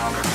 Thank